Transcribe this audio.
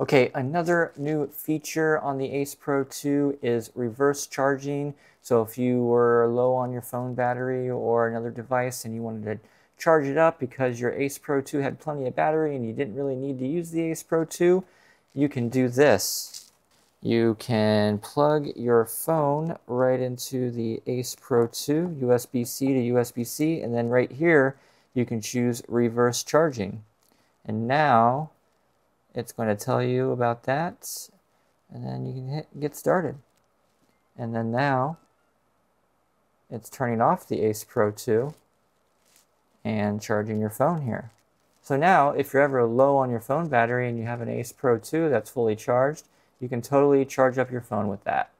Okay, another new feature on the Ace Pro 2 is reverse charging. So if you were low on your phone battery or another device and you wanted to charge it up because your Ace Pro 2 had plenty of battery and you didn't really need to use the Ace Pro 2, you can do this. You can plug your phone right into the Ace Pro 2, USB-C to USB-C, and then right here you can choose reverse charging. And now it's going to tell you about that and then you can hit get started. And then now it's turning off the Ace Pro 2 and charging your phone here. So now if you're ever low on your phone battery and you have an Ace Pro 2 that's fully charged you can totally charge up your phone with that